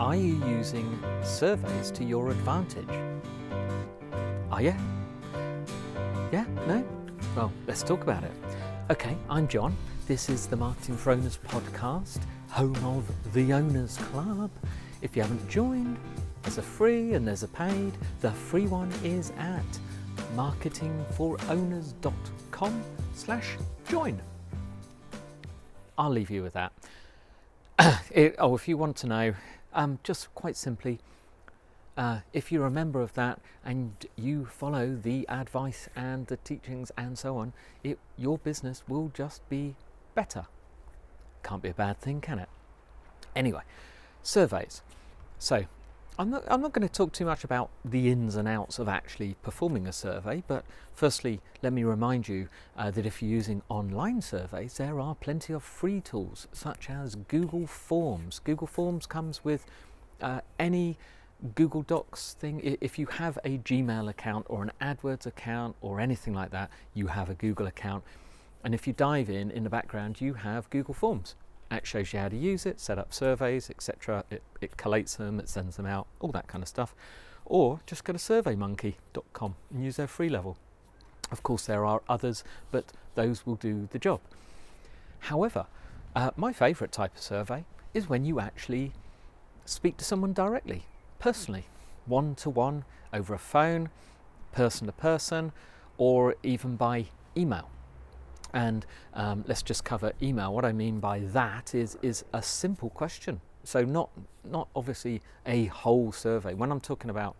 Are you using surveys to your advantage? Are you? Yeah? No? Well, let's talk about it. Okay, I'm John. This is the Marketing for Owners podcast, home of the Owners Club. If you haven't joined, there's a free and there's a paid. The free one is at marketingforowners.com slash join. I'll leave you with that. it, oh, if you want to know, um, just quite simply, uh, if you're a member of that and you follow the advice and the teachings and so on, it, your business will just be better. Can't be a bad thing, can it? Anyway, surveys. So, I'm not, I'm not going to talk too much about the ins and outs of actually performing a survey, but firstly, let me remind you uh, that if you're using online surveys, there are plenty of free tools such as Google Forms. Google Forms comes with uh, any Google Docs thing. If you have a Gmail account or an AdWords account or anything like that, you have a Google account. And if you dive in, in the background, you have Google Forms. It shows you how to use it, set up surveys, etc. It, it collates them, it sends them out, all that kind of stuff. Or just go to surveymonkey.com and use their free level. Of course, there are others, but those will do the job. However, uh, my favourite type of survey is when you actually speak to someone directly, personally, one to one, over a phone, person to person, or even by email. And um, let's just cover email. What I mean by that is, is a simple question. So not, not obviously a whole survey. When I'm talking about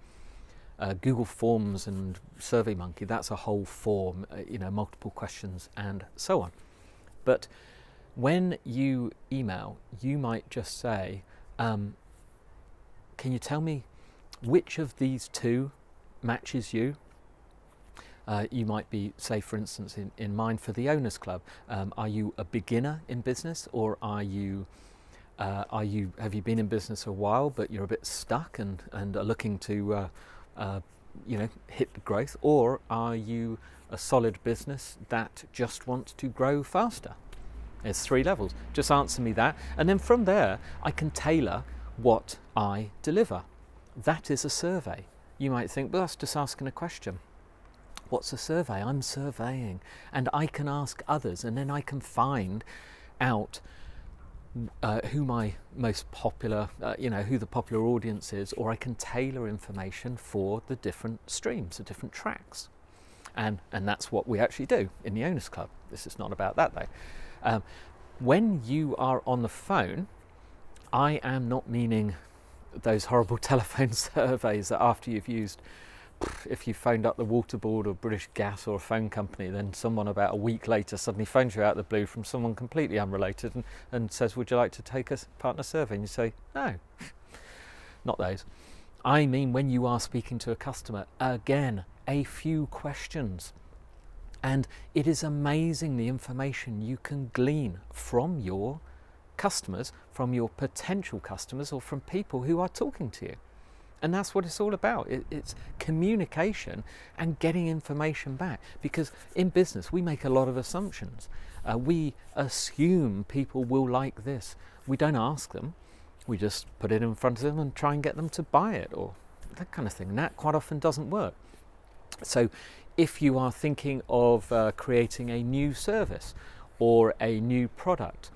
uh, Google Forms and SurveyMonkey, that's a whole form, uh, you know, multiple questions and so on. But when you email, you might just say, um, can you tell me which of these two matches you? Uh, you might be, say, for instance, in, in mind for the Owners Club, um, are you a beginner in business or are you, uh, are you, have you been in business a while but you're a bit stuck and, and are looking to, uh, uh you know, hit the growth or are you a solid business that just wants to grow faster? There's three levels. Just answer me that. And then from there, I can tailor what I deliver. That is a survey. You might think, well, that's just asking a question. What's a survey? I'm surveying. And I can ask others and then I can find out uh, who my most popular, uh, you know, who the popular audience is, or I can tailor information for the different streams, the different tracks. And, and that's what we actually do in the Owners Club. This is not about that though. Um, when you are on the phone, I am not meaning those horrible telephone surveys that after you've used if you phoned up the water board or British Gas or a phone company, then someone about a week later suddenly phones you out of the blue from someone completely unrelated and, and says, Would you like to take a partner survey? And you say, No, not those. I mean, when you are speaking to a customer, again, a few questions. And it is amazing the information you can glean from your customers, from your potential customers, or from people who are talking to you. And that's what it's all about. It, it's communication and getting information back. Because in business, we make a lot of assumptions. Uh, we assume people will like this. We don't ask them. We just put it in front of them and try and get them to buy it or that kind of thing. And that quite often doesn't work. So if you are thinking of uh, creating a new service or a new product,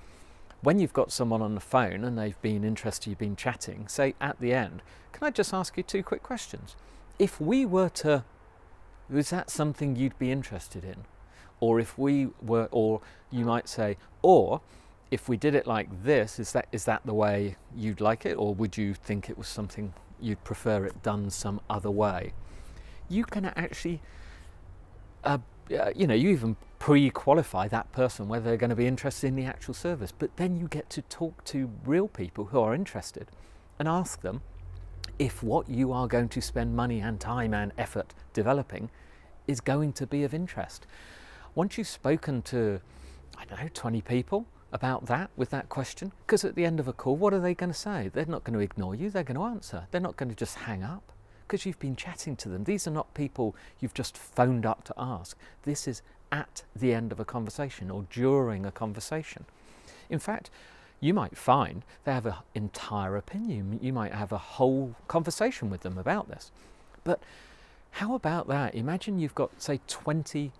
when you've got someone on the phone and they've been interested, you've been chatting, say at the end, can I just ask you two quick questions? If we were to, is that something you'd be interested in? Or if we were, or you might say, or if we did it like this, is that, is that the way you'd like it? Or would you think it was something you'd prefer it done some other way? You can actually, uh, Uh, you know, you even pre-qualify that person whether they're going to be interested in the actual service. But then you get to talk to real people who are interested and ask them if what you are going to spend money and time and effort developing is going to be of interest. Once you've spoken to, I don't know, 20 people about that with that question, because at the end of a call, what are they going to say? They're not going to ignore you, they're going to answer. They're not going to just hang up because you've been chatting to them. These are not people you've just phoned up to ask. This is at the end of a conversation or during a conversation. In fact, you might find they have an entire opinion. You might have a whole conversation with them about this. But how about that? Imagine you've got, say, 20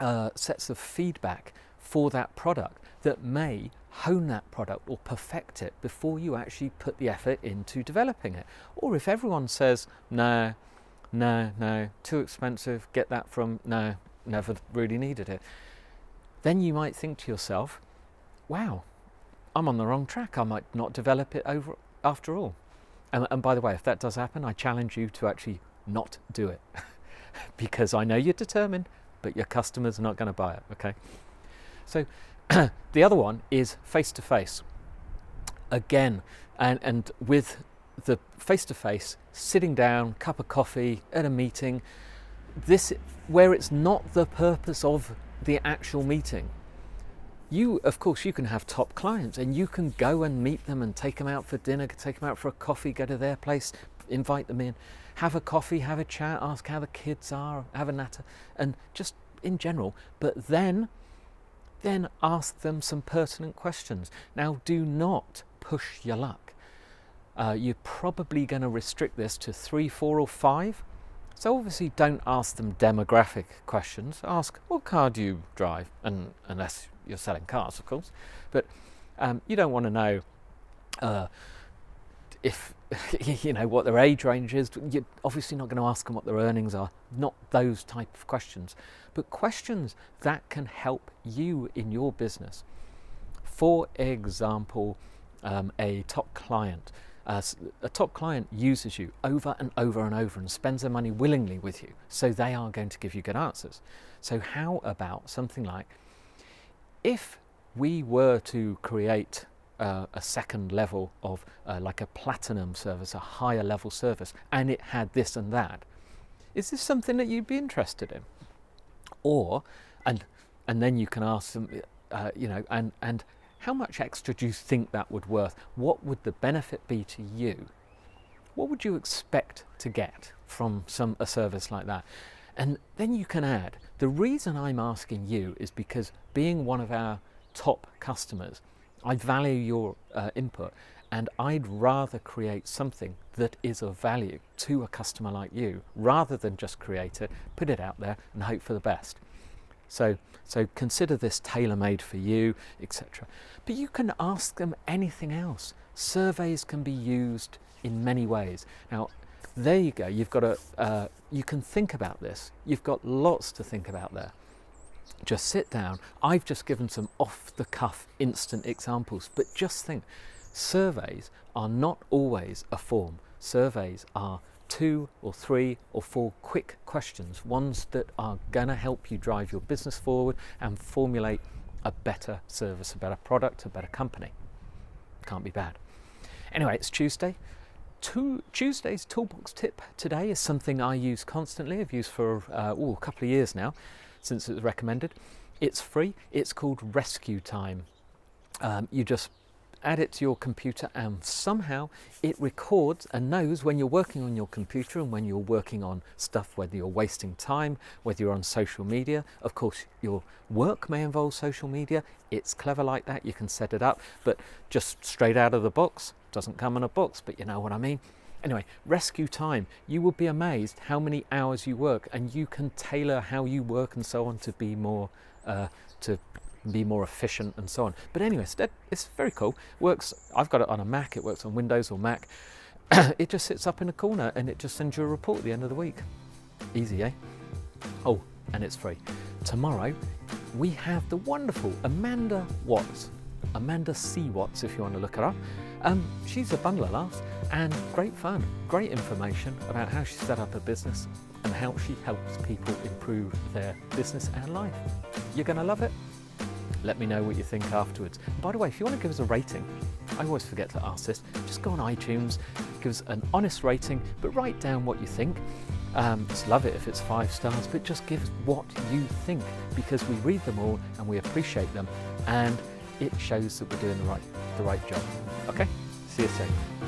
uh, sets of feedback for that product that may hone that product or perfect it before you actually put the effort into developing it. Or if everyone says, no, no, no, too expensive, get that from, no, never really needed it, then you might think to yourself, wow, I'm on the wrong track. I might not develop it over after all. And, and by the way, if that does happen, I challenge you to actually not do it because I know you're determined, but your customers are not going to buy it. Okay. So the other one is face to face. Again, and, and with the face to face, sitting down, cup of coffee at a meeting, this where it's not the purpose of the actual meeting. You, of course, you can have top clients and you can go and meet them and take them out for dinner, take them out for a coffee, go to their place, invite them in, have a coffee, have a chat, ask how the kids are, have a natter, and just in general. But then then ask them some pertinent questions. Now, do not push your luck. Uh, you're probably going to restrict this to three, four, or five. So obviously, don't ask them demographic questions. Ask, what car do you drive? And unless you're selling cars, of course. But um, you don't want to know uh, if you know what their age range is. You're obviously not going to ask them what their earnings are. Not those type of questions, but questions that can help you in your business. For example, um, a top client. Uh, a top client uses you over and over and over and spends their money willingly with you, so they are going to give you good answers. So, how about something like if we were to create uh, a second level of uh, like a platinum service, a higher level service, and it had this and that. Is this something that you'd be interested in? Or, and and then you can ask them, uh, you know, and and how much extra do you think that would worth? What would the benefit be to you? What would you expect to get from some a service like that? And then you can add, the reason I'm asking you is because being one of our top customers, I value your uh, input and I'd rather create something that is of value to a customer like you rather than just create it, put it out there and hope for the best. So, so consider this tailor-made for you, etc. But you can ask them anything else. Surveys can be used in many ways. Now, there you go. You've got a. Uh, you can think about this. You've got lots to think about there just sit down. I've just given some off the cuff instant examples, but just think surveys are not always a form. Surveys are two or three or four quick questions, ones that are going to help you drive your business forward and formulate a better service, a better product, a better company. Can't be bad. Anyway, it's Tuesday. Tuesday's toolbox tip today is something I use constantly. I've used for uh, ooh, a couple of years now since it was recommended. It's free. It's called Rescue Time. Um, you just add it to your computer and somehow it records and knows when you're working on your computer and when you're working on stuff, whether you're wasting time, whether you're on social media. Of course, your work may involve social media. It's clever like that. You can set it up, but just straight out of the box, doesn't come in a box, but you know what I mean. Anyway, rescue time. You will be amazed how many hours you work, and you can tailor how you work and so on to be more uh, to be more efficient and so on. But anyway, it's very cool. Works. I've got it on a Mac. It works on Windows or Mac. it just sits up in a corner and it just sends you a report at the end of the week. Easy, eh? Oh, and it's free. Tomorrow, we have the wonderful Amanda Watts. Amanda C. Watts, if you want to look her up. Um, she's a bundle of laughs and great fun, great information about how she set up her business and how she helps people improve their business and life. You're going to love it? Let me know what you think afterwards. And by the way, if you want to give us a rating, I always forget to ask this, just go on iTunes, give us an honest rating, but write down what you think. Um, just love it if it's five stars, but just give us what you think because we read them all and we appreciate them and it shows that we're doing the right, the right job. Okay, see you soon.